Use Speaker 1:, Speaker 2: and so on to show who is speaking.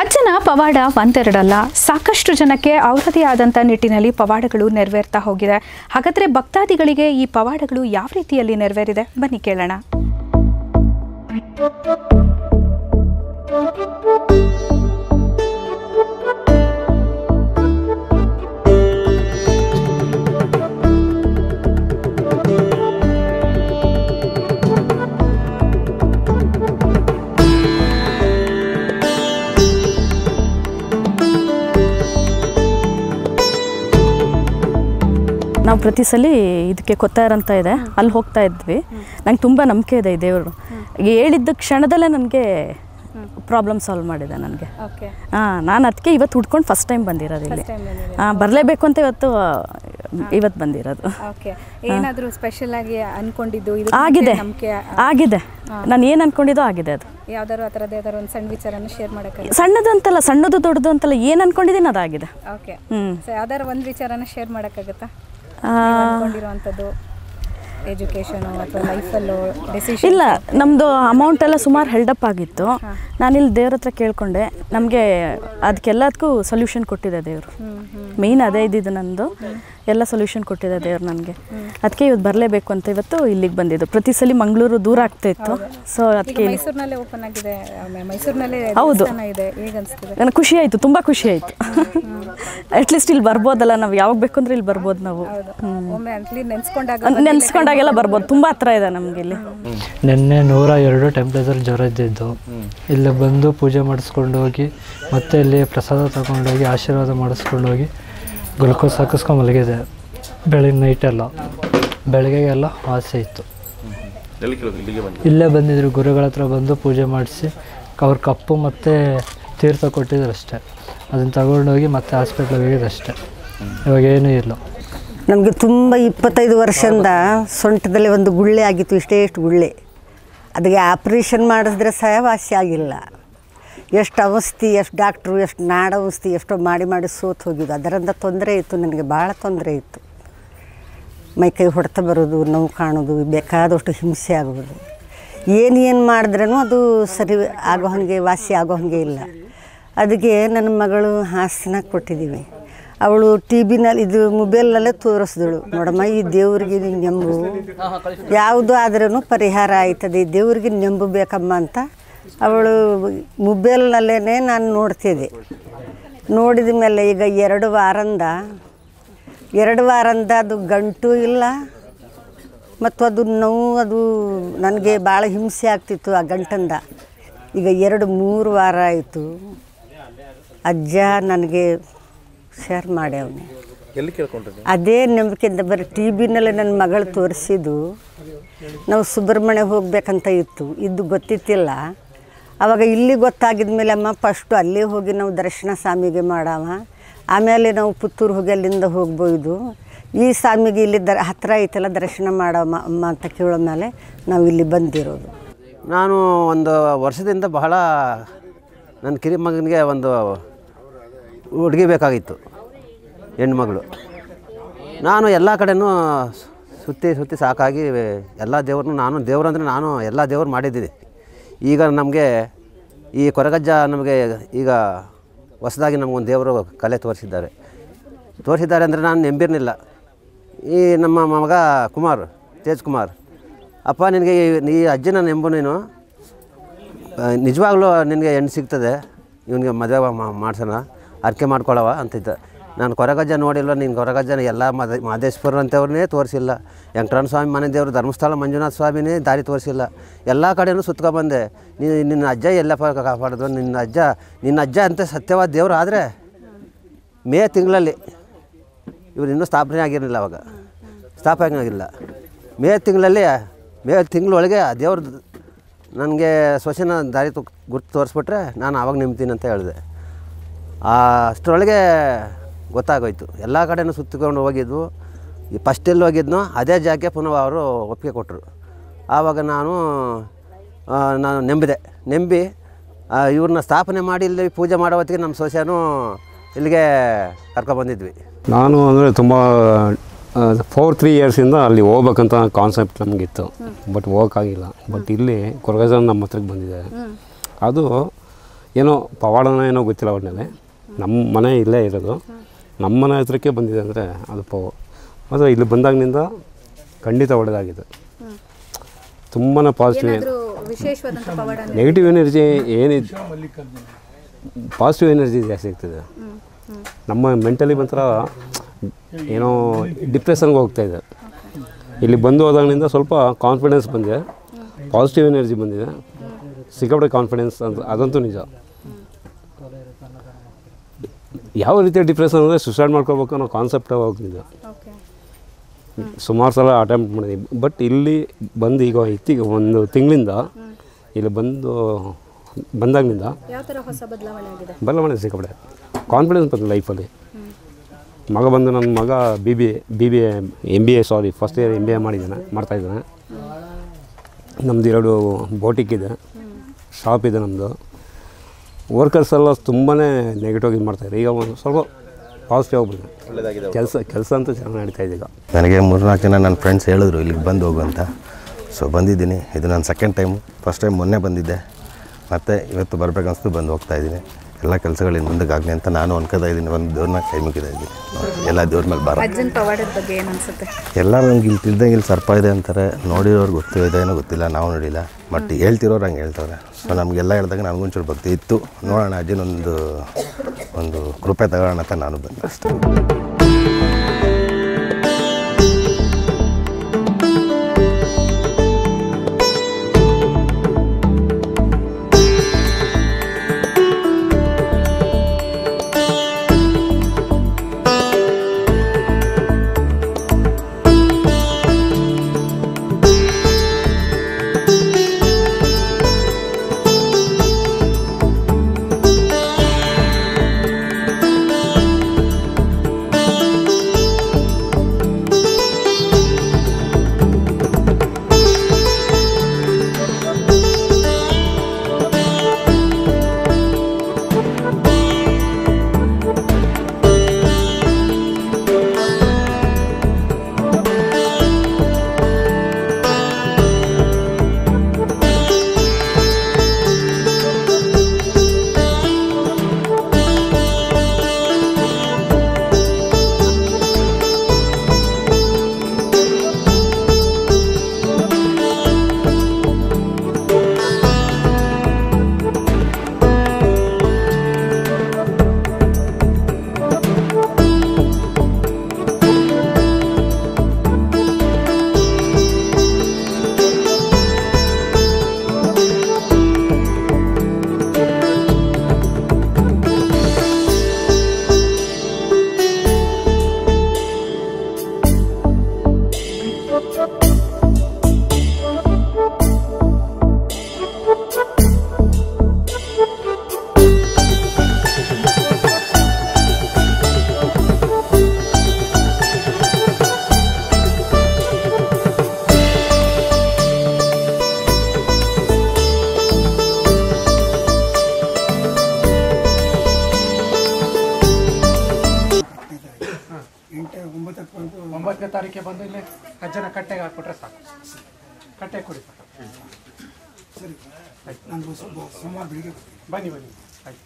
Speaker 1: ಅಜ್ಜನ ಪವಾಡ ಒಂದೆರಡಲ್ಲ. ಸಾಕಷ್ಟು ಜನಕ್ಕೆ ಅವರದೇ ಆದಂಥ ನಿಟ್ಟಿನಲ್ಲಿ ಪವಾಡಗಳು ನೆರವೇರ್ತಾ ಹೋಗಿದೆ. ಹಾಗಾದರೆ ಭಕ್ತಾದಿಗಳಿಗೆ ಈ ಪವಾಡಗಳು ಯಾವ ರೀತಿಯಲ್ಲಿ ನೆರವೇರಿದೆ? ಬನ್ನಿ ಕೇಳೋಣ.
Speaker 2: ನಾವು ಪ್ರತಿ ಸಲ ಇದಕ್ಕೆ ಕೊತ್ತಾರ ಅಂತ ಇದೆ. ಅಲ್ಲಿ ಹೋಗ್ತಾ ಇದ್ವಿ. ನಂಗೆ ತುಂಬ ನಂಬಿಕೆ ಇದೆ ಈ ದೇವರು. ಹೇಳಿದ್ದ ಕ್ಷಣದಲ್ಲೇ ನನಗೆ ಪ್ರಾಬ್ಲಮ್ ಸಾಲ್ವ್ ಮಾಡಿದೆ ನನಗೆ.
Speaker 1: ಓಕೆ
Speaker 2: ಹಾಂ ನಾನು ಅದಕ್ಕೆ ಇವತ್ತು ಹುಡ್ಕೊಂಡು ಫಸ್ಟ್ ಟೈಮ್ ಬಂದಿರೋದು ಇಲ್ಲಿ. ಹಾಂ ಬರಲೇಬೇಕು ಅಂತ ಇವತ್ತು ಇವತ್ತು ಬಂದಿರೋದು.
Speaker 1: ಓಕೆ ಏನಾದರೂ ಸ್ಪೆಷಲ್ ಆಗಿ ಅನ್ಕೊಂಡಿದ್ದು?
Speaker 2: ಆಗಿದೆ. ಆಗಿದೆ. ನಾನು ಏನು ಅನ್ಕೊಂಡಿದ್ದೋ ಆಗಿದೆ ಅದು.
Speaker 1: ಯಾವ್ದಾದ್ರು ಆ ಥರದ್ದು ಯಾವ್ದಾದ್ರು ಒಂದು ಸಣ್ಣ ವಿಚಾರನ ಶೇರ್ ಮಾಡೋಕ್ಕೆ
Speaker 2: ಸಣ್ಣದು ಅಂತಲ್ಲ ಸಣ್ಣದು ದೊಡ್ಡದು ಅಂತಲ್ಲ ಏನು ಅನ್ಕೊಂಡಿದ್ದೀನಿ ಅದಾಗಿದೆ.
Speaker 1: ಓಕೆ
Speaker 2: ಹ್ಞೂ
Speaker 1: ಸೊ ಯಾವ್ದಾದ್ರು ಒಂದು ವಿಚಾರನ ಶೇರ್ ಮಾಡೋಕ್ಕಾಗತ್ತಾ? ಎಜುಕೇಷನು ಅಥವಾ ಲೈಫಲ್ಲೂ ಡೆಸಿಷನ್
Speaker 2: ಇಲ್ಲ ನಮ್ಮದು ಅಮೌಂಟ್ ಎಲ್ಲ ಸುಮಾರು ಹೆಲ್ಡಪ್ ಆಗಿತ್ತು. ನಾನಿಲ್ಲಿ ದೇವ್ರ ಹತ್ರ ಕೇಳ್ಕೊಂಡೆ ನಮಗೆ ಅದಕ್ಕೆಲ್ಲದಕ್ಕೂ ಸೊಲ್ಯೂಷನ್ ಕೊಟ್ಟಿದೆ ದೇವರು. ಮೇಯ್ನ್ ಅದೇ ಇದ್ದಿದ್ದು ನಂದು. ಎಲ್ಲ ಸೊಲ್ಯೂಷನ್ ಕೊಟ್ಟಿದೆ ದೇವ್ರು ನನಗೆ. ಅದಕ್ಕೆ ಇವತ್ತು ಬರಲೇಬೇಕು ಅಂತ ಇವತ್ತು ಇಲ್ಲಿಗೆ ಬಂದಿದ್ದು. ಪ್ರತಿ ಸಲ ಮಂಗಳೂರು ದೂರ ಆಗ್ತಾ ಇತ್ತು. ಸೊ ಅದಕ್ಕೆ
Speaker 1: ಮೈಸೂರಿನಲ್ಲೇ ಓಪನ್ ಆಗಿದೆ ಮೈಸೂರಿನಲ್ಲೇ
Speaker 2: ಹೌದು. ನನಗೆ ಖುಷಿ ಆಯಿತು ತುಂಬ ಖುಷಿ ಆಯಿತು. ಅಟ್ಲೀಸ್ಟ್ ಇಲ್ಲಿ ಬರ್ಬೋದಲ್ಲ ನಾವು. ಯಾವಾಗ ಬೇಕು ಅಂದ್ರೆ ಇಲ್ಲಿ ಬರ್ಬೋದು ನಾವು. ನೆನೆಸ್ಕೊಂಡಾಗೆಲ್ಲ ಬರ್ಬೋದು. ತುಂಬ ಹತ್ರ ಇದೆ ನಮಗೆ ಇಲ್ಲಿ.
Speaker 3: ನಿನ್ನೆ ನೂರ ಎರಡು ಟೆಂಪ್ರೇಚರ್ ಜ್ವರ ಇದ್ದಿದ್ದು. ಇಲ್ಲಿ ಬಂದು ಪೂಜೆ ಮಾಡಿಸ್ಕೊಂಡು ಹೋಗಿ ಮತ್ತೆ ಇಲ್ಲಿ ಪ್ರಸಾದ ತಗೊಂಡೋಗಿ ಆಶೀರ್ವಾದ ಮಾಡಿಸ್ಕೊಂಡು ಹೋಗಿ ಗ್ಲುಕೋಸ್ ಹಾಕಿಸ್ಕೊಂಡು ಮಲಗಿದೆ ಬೆಳಗ್ಗೆ ನೈಟೆಲ್ಲ ಬೆಳಗ್ಗೆಗೆಲ್ಲ ವಾಸಿ ಇತ್ತು
Speaker 4: ಆಸೆ ಇತ್ತು.
Speaker 3: ಇಲ್ಲೇ ಬಂದಿದ್ರು. ಗುರುಗಳ ಹತ್ರ ಬಂದು ಪೂಜೆ ಮಾಡಿಸಿ ಅವ್ರ ಕಪ್ಪು ಮತ್ತು ತೀರ್ಥ ಕೊಟ್ಟಿದ್ರು ಅಷ್ಟೇ. ಅದನ್ನು ತಗೊಂಡೋಗಿ ಮತ್ತೆ ಹಾಸ್ಪಿಟ್ಲಿಗೆ ಹೋಗಿದ್ರು ಅಷ್ಟೇ. ಇವಾಗ ಏನೂ ಇಲ್ಲ.
Speaker 5: ನಮಗೆ ತುಂಬ ಇಪ್ಪತ್ತೈದು ವರ್ಷದಿಂದ ಸೊಂಟದಲ್ಲಿ ಒಂದು ಗುಳ್ಳೆ ಆಗಿತ್ತು. ಇಷ್ಟೇ ಇಷ್ಟು ಗುಳ್ಳೆ. ಅದಕ್ಕೆ ಆಪ್ರೇಷನ್ ಮಾಡಿದ್ರೆ ಸಹ ವಾಸಿ ಆಗಿಲ್ಲ. ಎಷ್ಟು ಔಷಧಿ, ಎಷ್ಟು ಡಾಕ್ಟ್ರು ಎಷ್ಟು ನಾಡ ಔಷಧಿ, ಎಷ್ಟೋ ಮಾಡಿ ಮಾಡಿ ಸೋತು ಹೋಗಿದ್ದು. ಅದರಿಂದ ತೊಂದರೆ ಇತ್ತು, ನನಗೆ ಭಾಳ ತೊಂದರೆ ಇತ್ತು. ಮೈಕೈ ಹೊಡೆತ ಬರೋದು, ನೋವು ಕಾಣೋದು, ಬೇಕಾದಷ್ಟು ಹಿಂಸೆ ಆಗೋದು. ಏನು ಏನು ಮಾಡಿದ್ರೂ ಅದು ಸರಿ ಆಗೋ ಹಾಗೆ, ವಾಸಿ ಆಗೋ ಹಾಗೆ ಇಲ್ಲ. ಅದಕ್ಕೆ ನನ್ನ ಮಗಳು ಹಾಸನ ಕೊಟ್ಟಿದ್ದೀವಿ. ಅವಳು ಟಿ ವಿನಲ್ಲಿ ಇದು ಮೊಬೈಲ್ನಲ್ಲೇ ತೋರಿಸಿದಳು. ನೋಡಮ್ಮ, ಈ ದೇವ್ರಿಗೆ ನೆಂಬು. ಯಾವುದು ಆದ್ರೂ ಪರಿಹಾರ ಆಯ್ತದೆ. ಈ ದೇವ್ರಿಗೆ ನೆಂಬು ಬೇಕಮ್ಮ ಅಂತ ಅವಳು ಮೊಬೈಲ್ನಲ್ಲೇ ನಾನು ನೋಡ್ತಿದ್ದೆ. ನೋಡಿದ ಮೇಲೆ ಈಗ ಎರಡು ವಾರಂದ ಎರಡು ವಾರಂದ ಅದು ಗಂಟು ಇಲ್ಲ ಮತ್ತು ಅದು ನೋವು ಅದು ನನಗೆ ಭಾಳ ಹಿಂಸೆ ಆಗ್ತಿತ್ತು ಆ ಗಂಟಂದ. ಈಗ ಎರಡು ಮೂರು ವಾರ ಆಯಿತು. ಅಜ್ಜ ನನಗೆ ಶೇರ್ ಮಾಡಿ
Speaker 4: ಅವನು. ಕೇಳ್ಕೊಂಡ್ರಿ?
Speaker 5: ಅದೇ ನಂಬಿಕೆಯಿಂದ ಬರೀ ಟಿ ವಿನಲ್ಲಿ ನನ್ನ ಮಗಳು ತೋರಿಸಿದ್ದು. ನಾವು ಸುಬ್ರಹ್ಮಣ್ಯ ಹೋಗಬೇಕಂತ ಇತ್ತು. ಇದು ಗೊತ್ತಿತ್ತಿಲ್ಲ. ಆವಾಗ ಇಲ್ಲಿ ಗೊತ್ತಾಗಿದ ಮೇಲೆ ಅಮ್ಮ ಫಸ್ಟು ಅಲ್ಲಿ ಹೋಗಿ ನಾವು ದರ್ಶನ ಸ್ವಾಮಿಗೆ ಮಾಡವ. ಆಮೇಲೆ ನಾವು ಪುತ್ತೂರು ಹೋಗಿ ಅಲ್ಲಿಂದ ಹೋಗ್ಬೋದು. ಈ ಸ್ವಾಮಿಗೆ ಇಲ್ಲಿ ದ ಹತ್ತಿರ ಐತಲ್ಲ, ದರ್ಶನ ಮಾಡಮ್ಮ ಅಮ್ಮ ಅಂತ ಕೇಳೋ ಮೇಲೆ ನಾವು ಇಲ್ಲಿ ಬಂದಿರೋದು.
Speaker 6: ನಾನು ಒಂದು ವರ್ಷದಿಂದ ಬಹಳ ನನ್ನ ಕಿರಿ ಮಗನಿಗೆ ಒಂದು ಹುಡುಗಿ ಬೇಕಾಗಿತ್ತು, ಹೆಣ್ಮಗಳು. ನಾನು ಎಲ್ಲ ಕಡೆನೂ ಸುತ್ತಿ ಸುತ್ತಿ ಸಾಕಾಗಿ ಎಲ್ಲ ದೇವ್ರನ್ನೂ ನಾನು, ದೇವ್ರು ಅಂದರೆ ನಾನು ಎಲ್ಲ ದೇವ್ರು ಮಾಡಿದ್ದೀನಿ. ಈಗ ನಮಗೆ ಈ ಕೊರಗಜ್ಜ ನಮಗೆ ಈಗ ಹೊಸದಾಗಿ ನಮಗೊಂದು ದೇವರು ಕಲೆ ತೋರಿಸಿದ್ದಾರೆ. ತೋರಿಸಿದ್ದಾರೆ ಅಂದರೆ ನಾನು ನೆಂಬಿರಲಿಲ್ಲ ಈ ನಮ್ಮ ಮಗ ಕುಮಾರ್, ತೇಜ್ ಕುಮಾರ್. ಅಪ್ಪ ನಿನಗೆ ಈ- ಅಜ್ಜನ ನೆಂಬು ನೀನು. ನಿಜವಾಗ್ಲೂ ನಿನಗೆ ಹೆಣ್ಣು ಸಿಗ್ತದೆ. ಇವನಿಗೆ ಮದುವೆ ಮಾಡ್ಸೋಣ, ಅರ್ಕೆ ಮಾಡ್ಕೊಳ್ಳವ ಅಂತಿದ್ದ. ನಾನು ಕೊರಗಜ್ಜ ನೋಡಿಲ್ಲ, ನೀನು ಕೊರಗಜ್ಜನ ಎಲ್ಲ ಮದ ಮಾದೇಶ್ವರ ಅಂತವ್ರನ್ನೇ ತೋರಿಸಿಲ್ಲ. ವೆಂಕಟರಮಣ ಸ್ವಾಮಿ ಮನೆ ದೇವರು ಧರ್ಮಸ್ಥಳ ಮಂಜುನಾಥ ಸ್ವಾಮಿನೇ ದಾರಿ ತೋರಿಸಿಲ್ಲ. ಎಲ್ಲ ಕಡೆನೂ ಸುತ್ಕೊಬಂದೆ ನೀನು ನಿನ್ನ ಅಜ್ಜ ಎಲ್ಲಪ್ಪ ಕಾಪಾಡಿದ್ರು. ನಿನ್ನ ಅಜ್ಜ ನಿನ್ನ ಅಜ್ಜ ಅಂತ ಸತ್ಯವಾದ ದೇವರು ಆದರೆ ಮೇ ತಿಂಗಳಲ್ಲಿ ಇವರು ಇನ್ನೂ ಸ್ಥಾಪನೆ ಆಗಿರಲಿಲ್ಲ ಅವಾಗ. ಸ್ಥಾಪನೆ ಆಗಿಲ್ಲ. ಮೇ ತಿಂಗಳಲ್ಲಿ, ಮೇ ತಿಂಗಳೊಳಗೆ ಆ ದೇವ್ರ ನನಗೆ ಸ್ವಶನ ದಾರಿ ತು ಗುರ್ತು ತೋರಿಸ್ಬಿಟ್ರೆ ನಾನು ಆವಾಗ ನಿಮ್ತೀನಿ ಅಂತ ಹೇಳಿದೆ. ಅಷ್ಟರೊಳಗೆ ಗೊತ್ತಾಗೋಯ್ತು. ಎಲ್ಲ ಕಡೆಯೂ ಸುತ್ತಿಕೊಂಡು ಹೋಗಿದ್ವು. ಈ ಫಸ್ಟ್ ಎಲ್ಲಿ ಹೋಗಿದ್ನೋ ಅದೇ ಜಾಗಕ್ಕೆ ಪುನಃ ಅವರು ಒಪ್ಪಿಗೆ ಕೊಟ್ಟರು ಆವಾಗ ನಾನು ನಾನು ನೆಂಬಿದೆ. ನೆಂಬಿ ಇವ್ರನ್ನ ಸ್ಥಾಪನೆ ಮಾಡಿ ಇಲ್ಲಿ ಪೂಜೆ ಮಾಡೋ ಹೊತ್ತಿಗೆ ನಮ್ಮ ಸೊಸೆನೂ ಇಲ್ಲಿಗೆ ಕರ್ಕೊಬಂದಿದ್ವಿ
Speaker 7: ನಾನು ಅಂದರೆ ತುಂಬ ಫೋರ್ ತ್ರೀ ಇಯರ್ಸಿಂದ ಅಲ್ಲಿ ಹೋಗ್ಬೇಕಂತ ಕಾನ್ಸೆಪ್ಟ್ ನಮಗಿತ್ತು. ಬಟ್ ಹೋಗೋಕ್ಕಾಗಿಲ್ಲ. ಬಟ್ ಇಲ್ಲಿ ಕೊರಗಜನ್ ನಮ್ಮ ಹತ್ರಕ್ಕೆ ಬಂದಿದೆ ಅದು ಏನೋ ಪವಾಡನ ಏನೋ ಗೊತ್ತಿಲ್ಲ ಒಟ್ಟಿನಲ್ಲಿ ನಮ್ಮ ಮನೆ ಇಲ್ಲೇ ಇರೋದು. ನಮ್ಮ ಮನೆ ಹತ್ರಕ್ಕೆ ಬಂದಿದೆ ಅಂದರೆ ಅದು ಪವರ್ ಆದರೆ ಇಲ್ಲಿ ಬಂದಾಗಿನಿಂದ ಖಂಡಿತ ಒಳ್ಳೆಯದಾಗಿದೆ ತುಂಬಾ ಪಾಸಿಟಿವ್ ನೆಗೆಟಿವ್ ಎನರ್ಜಿ ಏನಿದೆ ಪಾಸಿಟಿವ್ ಎನರ್ಜಿ ಜಾಸ್ತಿ ಆಗ್ತಿದೆ. ನಮ್ಮ ಮೆಂಟಲಿ ಮಾತ್ರ ಏನೋ ಡಿಪ್ರೆಷನ್ಗೆ ಹೋಗ್ತಾ ಇದೆ. ಇಲ್ಲಿ ಬಂದು ಹೋದಾಗಿನಿಂದ ಸ್ವಲ್ಪ ಕಾನ್ಫಿಡೆನ್ಸ್ ಬಂದಿದೆ. ಪಾಸಿಟಿವ್ ಎನರ್ಜಿ ಬಂದಿದೆ. ಸಿಕ್ಕಾಪಟ್ಟೆ ಕಾನ್ಫಿಡೆನ್ಸ್ ಅಂತ ಅದಂತೂ ನಿಜ. ಯಾವ ರೀತಿಯ ಡಿಪ್ರೆಷನ್ ಅಂದರೆ ಸುಸೈಡ್ ಮಾಡ್ಕೋಬೇಕು ಅನ್ನೋ ಕಾನ್ಸೆಪ್ಟ್ ಹೋಗ್ತಿದ್ದೆ ಸುಮಾರು ಸಲ ಅಟೆಂಪ್ಟ್ ಮಾಡಿದ್ವಿ ಬಟ್ ಇಲ್ಲಿ ಬಂದು ಈಗ ಇತ್ತೀಗ ಒಂದು ತಿಂಗಳಿಂದ ಇಲ್ಲಿ ಬಂದು ಬಂದಾಗಿನಿಂದ
Speaker 1: ಬದಲಾವಣೆ
Speaker 7: ಸಿಕ್ಕಾಪಟ್ಟೆ. ಕಾನ್ಫಿಡೆನ್ಸ್ ಬಂತು ಲೈಫಲ್ಲಿ ಮಗ ಬಂದು ನನ್ನ ಮಗ B B B B A M B A sorry first year M B A ಮಾಡಿದ್ದಾನೆ ಮಾಡ್ತಾಯಿದ್ದಾನೆ ನಮ್ಮದು ಎರಡು ಬೋಟಿಕ್ ಇದೆ. ಶಾಪ್ ಇದೆ ನಮ್ಮದು ವರ್ಕರ್ಸ್ ಎಲ್ಲ ತುಂಬಾ ನೆಗೆಟಿವ್ ಇದು ಮಾಡ್ತಾಯಿದ್ರು ಈಗ ಒಂದು ಸ್ವಲ್ಪ ಪಾಸಿಟಿವ್
Speaker 4: ಆಗ್ಬಿಟ್ಟು
Speaker 7: ಕೆಲಸ ಕೆಲಸ ಅಂತ ಚೆನ್ನಾಗಿ ನಡೀತಾ ಇದೆ ಈಗ.
Speaker 8: ನನಗೆ ಮೂರ್ನಾಲ್ಕು ಜನ ನನ್ನ ಫ್ರೆಂಡ್ಸ್ ಹೇಳಿದ್ರು ಇಲ್ಲಿಗೆ ಬಂದು ಹೋಗು ಅಂತ. ಸೊ ಬಂದಿದ್ದೀನಿ. ಇದು ನಾನು ಸೆಕೆಂಡ್ ಟೈಮು ಫಸ್ಟ್ ಟೈಮ್ ಮೊನ್ನೆ ಬಂದಿದ್ದೆ. ಮತ್ತು ಇವತ್ತು ಬರಬೇಕನ್ನಿಸ್ತು ಬಂದು ಹೋಗ್ತಾ ಇದ್ದೀನಿ. ಎಲ್ಲ ಕೆಲಸಗಳಿಂದ ಮುಂದಕ್ಕೆ ಆಗಲಿ ಅಂತ ನಾನು ಅನ್ಕೋತಾ ಇದ್ದೀನಿ. ಒಂದು ದೇವ್ರನ್ನ ಕೈ ಮುಗಿತಾ ಇದ್ದೀನಿ. ಎಲ್ಲ ದೇವ್ರ ಮೇಲೆ ಬಾರ
Speaker 1: ಬಗ್ಗೆ ಏನು ಅನ್ಸುತ್ತೆ?
Speaker 8: ಎಲ್ಲರೂ ನಂಗೆ ಇಲ್ಲಿ ತಿಳ್ದಂಗೆ ಇಲ್ಲಿ ಸರ್ಪ ಇದೆ ಅಂತಾರೆ. ನೋಡಿರೋರು ಗೊತ್ತಿದೆ ಇದೆ ಏನೋ ಗೊತ್ತಿಲ್ಲ. ನಾವು ನೋಡಿಲ್ಲ. ಬಟ್ ಹೇಳ್ತಿರೋರು ಹಂಗೆ ಹೇಳ್ತಾರೆ. ಸೊ ನಮಗೆಲ್ಲ ಹೇಳಿದಾಗ ನನಗೊಂಚೂರು ಭಕ್ತಿ ಇತ್ತು. ನೋಡೋಣ, ಅಜ್ಜಿನೊಂದು, ಒಂದು ಕೃಪೆ ತಗೊಳ್ಳೋಣ ಅಂತ ನಾನು ಬಂದೆ. ಅಷ್ಟೇ.
Speaker 9: ಒಂಬತ್ತನೇ ತಾರೀಕೆ ಬಂದು ಇಲ್ಲಿ ಅಜ್ಜನ ಕಟ್ಟೆಗೆ ಹಾಕ್ಬಿಟ್ರೆ ಸಾಕು. ಕಟ್ಟೆ ಕೊಡಿ ಸರಿ. ನಾನು ಸೋಮವಾರ ಬೆಳಿಗ್ಗೆ ಬನ್ನಿ ಬನ್ನಿ. ಆಯ್ತು.